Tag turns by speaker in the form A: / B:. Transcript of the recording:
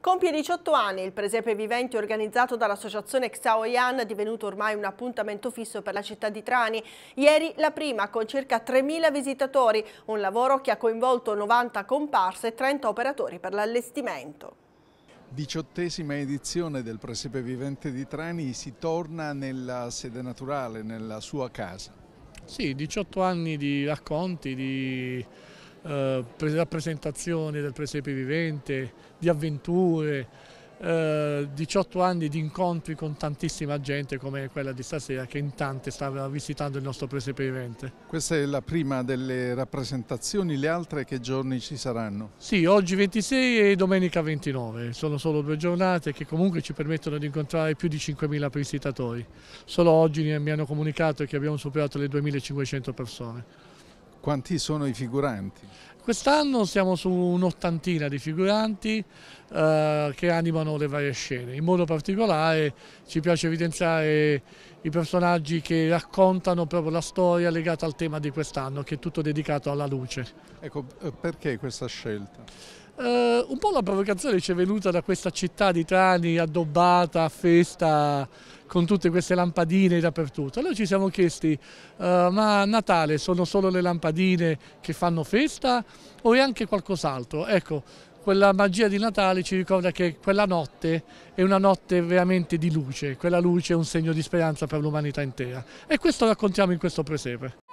A: Compie 18 anni il presepe viventi organizzato dall'associazione Xaoyan, divenuto ormai un appuntamento fisso per la città di Trani. Ieri la prima con circa 3.000 visitatori, un lavoro che ha coinvolto 90 comparse e 30 operatori per l'allestimento.
B: Diciottesima edizione del Presepe Vivente di Trani, si torna nella sede naturale, nella sua casa.
C: Sì, 18 anni di racconti, di eh, rappresentazioni del presepe vivente, di avventure, eh, 18 anni di incontri con tantissima gente come quella di stasera che in tante stava visitando il nostro presepe vivente.
B: Questa è la prima delle rappresentazioni, le altre che giorni ci saranno?
C: Sì, oggi 26 e domenica 29, sono solo due giornate che comunque ci permettono di incontrare più di 5.000 visitatori. Solo oggi mi hanno comunicato che abbiamo superato le 2.500 persone.
B: Quanti sono i figuranti?
C: Quest'anno siamo su un'ottantina di figuranti eh, che animano le varie scene. In modo particolare ci piace evidenziare i personaggi che raccontano proprio la storia legata al tema di quest'anno, che è tutto dedicato alla luce.
B: Ecco, eh, perché questa scelta?
C: Uh, un po' la provocazione ci è venuta da questa città di Trani addobbata a festa con tutte queste lampadine dappertutto. Allora ci siamo chiesti, uh, ma a Natale sono solo le lampadine che fanno festa o è anche qualcos'altro? Ecco, quella magia di Natale ci ricorda che quella notte è una notte veramente di luce, quella luce è un segno di speranza per l'umanità intera e questo raccontiamo in questo presepe.